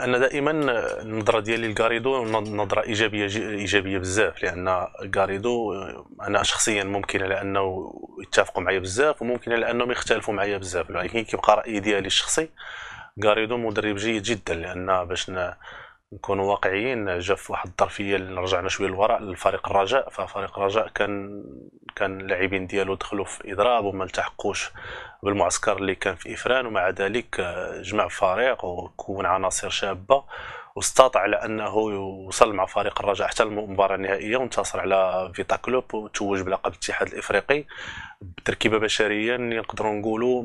أنا دائما النظرة ديالي لكاريدو نظرة إيجابية إيجابية بزاف لأن كاريدو أنا شخصيا ممكن على أنه يتفقوا معايا بزاف وممكن على أنهم يختلفوا معايا بزاف. ولكن كيبقى رأيي ديالي الشخصي كاريدو مدرب جيد جدا لأن باش نكونوا واقعيين جا في واحد الظرفية اللي رجعنا شوية للوراء لفريق الرجاء ففريق الرجاء كان كان اللاعبين ديالو دخلوا في إضراب وما التحقوش بالمعسكر اللي كان في إفران. ومع ذلك جمع فريق وكون عناصر شابة واستطاع على أنه يوصل مع فريق الرجاء حتى المباراة النهائية وانتصر على فيتا كلوب وتوج بلقب الاتحاد الإفريقي بتركيبة بشرية نقدروا نقولوا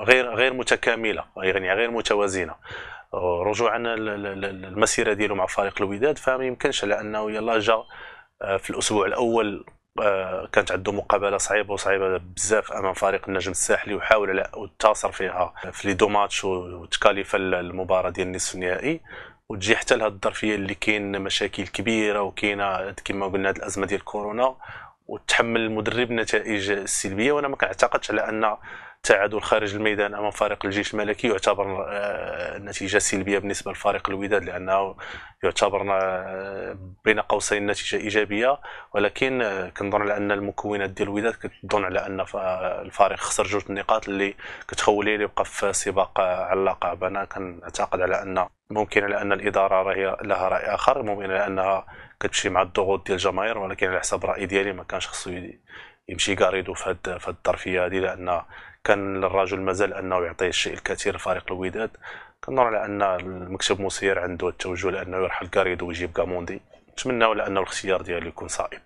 غير غير متكاملة يعني غير متوازنة. رجوعا المسيرة ديالو مع فريق الوداد. فما يمكنش على أنه يلا جا آه، في الأسبوع الأول آه، كانت عنده مقابلة صعيبة وصعيبة بزاف أمام فريق النجم الساحلي وحاول على وانتصر فيها في لي دو ماتش وتكاليف المباراة ديال النصف النهائي. وتجي حتى لهاد الظرفية اللي كاين مشاكل كبيرة وكاينة كما قلنا هاد الأزمة ديال كورونا وتحمل المدرب النتائج السلبيه وأنا ما كنعتقدش على أن التعادل خارج الميدان أمام فريق الجيش الملكي يعتبر آه، نتيجة سلبية بالنسبة لفريق الوداد لأنه يعتبر آه، بين قوسين نتيجة إيجابية. ولكن آه، كنظن على أن المكونات ديال الوداد كتظن على أن الفريق خسر جوج النقاط اللي كتخولي يبقى في سباق على اللقب أنا كنعتقد على أن ممكن على أن الإدارة راهي لها رأي آخر ممكن على أنها كتمشي مع الضغوط ديال الجماهير ولكن على حسب الرأي ديالي ما كانش خصو يمشي قاريدو في هذه الظرفية هذه لأن كان للرجل مازال أنه يعطي الشيء الكثير لفريق الوداد. كنظن على أن المكتب مسير عنده التوجه لأنه يرحل كاريدو ويجيب كاموندي. نتمنى لأنه الاختيار ديالو يكون صائب.